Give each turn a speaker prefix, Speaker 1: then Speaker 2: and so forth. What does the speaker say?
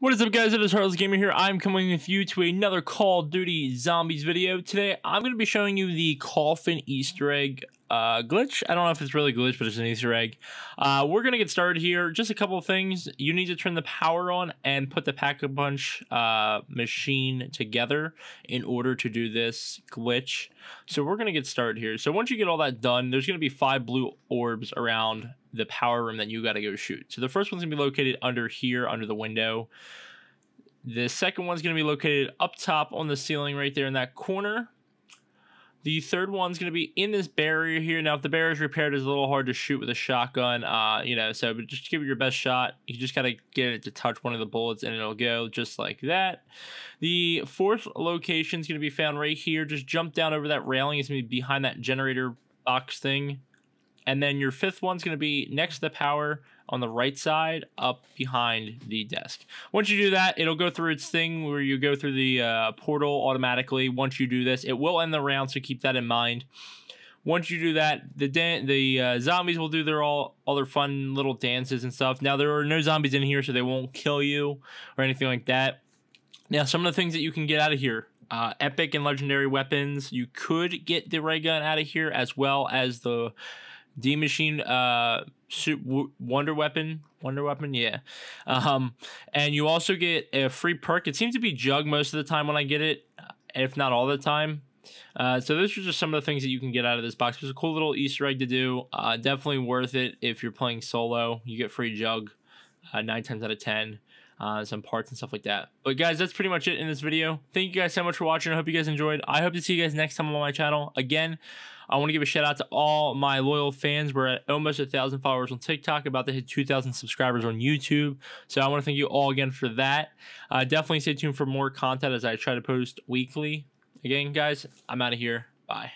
Speaker 1: What is up guys, it is Heartless Gamer here. I'm coming with you to another Call of Duty Zombies video. Today, I'm going to be showing you the Coffin Easter egg uh, glitch. I don't know if it's really glitch, but it's an Easter egg. Uh, we're going to get started here. Just a couple things. You need to turn the power on and put the Pack-a-Punch uh, machine together in order to do this glitch. So we're going to get started here. So once you get all that done, there's going to be five blue orbs around the power room that you got to go shoot. So the first one's to be located under here, under the window. The second one's going to be located up top on the ceiling right there in that corner. The third one's going to be in this barrier here. Now, if the barrier is repaired, it's a little hard to shoot with a shotgun. Uh, you know, so but just give it your best shot. You just got to get it to touch one of the bullets, and it'll go just like that. The fourth location is going to be found right here. Just jump down over that railing. It's going to be behind that generator box thing. And then your fifth one's going to be next to the power on the right side up behind the desk. Once you do that, it'll go through its thing where you go through the uh, portal automatically. Once you do this, it will end the round, so keep that in mind. Once you do that, the the uh, zombies will do their all all their fun little dances and stuff. Now there are no zombies in here, so they won't kill you or anything like that. Now some of the things that you can get out of here uh, epic and legendary weapons. You could get the ray gun out of here as well as the D Machine uh Wonder Weapon, Wonder Weapon, yeah. Um, and you also get a free perk. It seems to be Jug most of the time when I get it, if not all the time. Uh, so those are just some of the things that you can get out of this box. It's a cool little Easter egg to do. Uh, definitely worth it if you're playing solo. You get free Jug uh, nine times out of ten. Uh, some parts and stuff like that. But guys, that's pretty much it in this video. Thank you guys so much for watching. I hope you guys enjoyed. I hope to see you guys next time on my channel. Again, I want to give a shout out to all my loyal fans. We're at almost a thousand followers on TikTok, about to hit 2,000 subscribers on YouTube. So I want to thank you all again for that. Uh, definitely stay tuned for more content as I try to post weekly. Again, guys, I'm out of here. Bye.